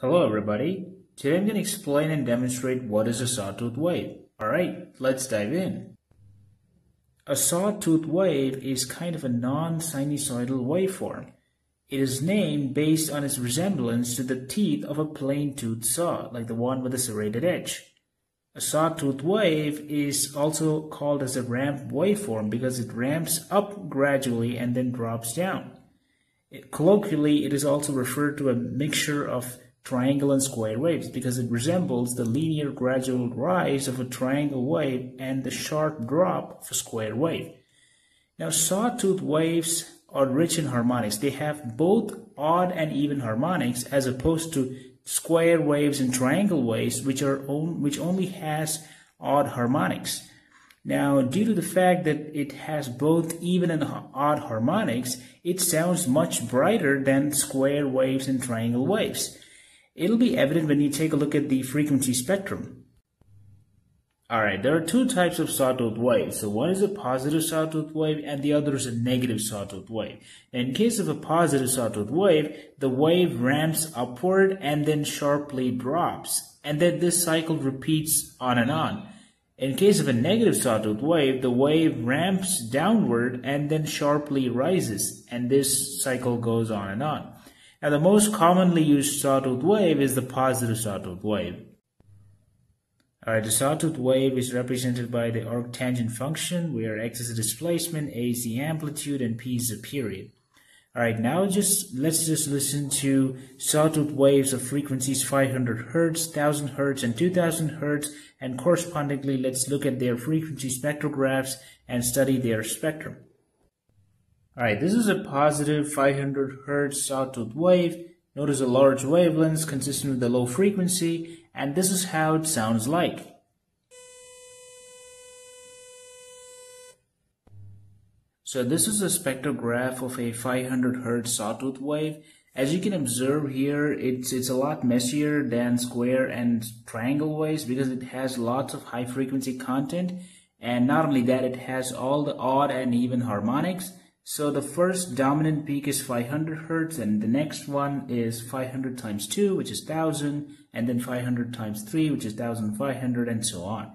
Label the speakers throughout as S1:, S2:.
S1: Hello everybody. Today I'm going to explain and demonstrate what is a sawtooth wave. Alright, let's dive in. A sawtooth wave is kind of a non-sinusoidal waveform. It is named based on its resemblance to the teeth of a plain tooth saw, like the one with a serrated edge. A sawtooth wave is also called as a ramp waveform because it ramps up gradually and then drops down. It, colloquially, it is also referred to a mixture of triangle and square waves because it resembles the linear gradual rise of a triangle wave and the sharp drop of a square wave. Now, sawtooth waves are rich in harmonics. They have both odd and even harmonics as opposed to square waves and triangle waves which are on, which only has odd harmonics. Now, due to the fact that it has both even and odd harmonics, it sounds much brighter than square waves and triangle waves. It'll be evident when you take a look at the frequency spectrum. Alright, there are two types of sawtooth waves. So one is a positive sawtooth wave and the other is a negative sawtooth wave. In case of a positive sawtooth wave, the wave ramps upward and then sharply drops. And then this cycle repeats on and on. In case of a negative sawtooth wave, the wave ramps downward and then sharply rises. And this cycle goes on and on. Now the most commonly used sawtooth wave is the positive sawtooth wave. Alright, the sawtooth wave is represented by the arctangent function where x is the displacement, a is the amplitude, and p is the period. Alright, now just let's just listen to sawtooth waves of frequencies 500 Hz, 1000 Hz, and 2000 Hz, and correspondingly let's look at their frequency spectrographs and study their spectrum. Alright, this is a positive 500 Hz sawtooth wave. Notice a large wavelength consistent with a low frequency, and this is how it sounds like. So this is a spectrograph of a 500 Hz sawtooth wave. As you can observe here, it's, it's a lot messier than square and triangle waves because it has lots of high frequency content. And not only that, it has all the odd and even harmonics. So the first dominant peak is 500 Hertz and the next one is 500 times 2 which is 1000 and then 500 times 3 which is 1500 and so on.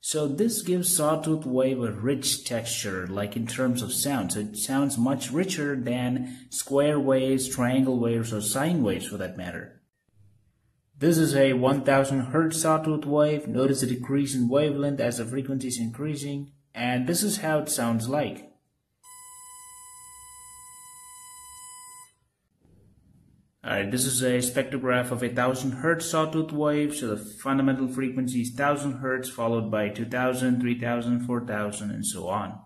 S1: So this gives sawtooth wave a rich texture like in terms of sound. So it sounds much richer than square waves, triangle waves or sine waves for that matter. This is a 1000 Hertz sawtooth wave. Notice the decrease in wavelength as the frequency is increasing and this is how it sounds like. Alright, this is a spectrograph of a 1000 Hz sawtooth wave. So the fundamental frequency is 1000 Hz followed by 2000, 3000, 4000 and so on.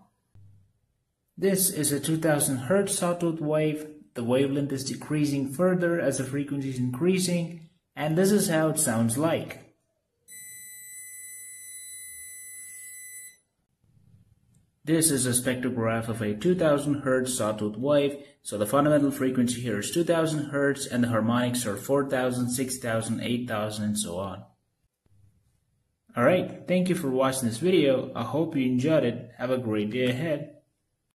S1: This is a 2000 Hz sawtooth wave. The wavelength is decreasing further as the frequency is increasing and this is how it sounds like. This is a spectrograph of a 2000 Hz sawtooth wave. So the fundamental frequency here is 2000 Hz and the harmonics are 4000, 6000, 8000 and so on. Alright, thank you for watching this video. I hope you enjoyed it. Have a great day ahead.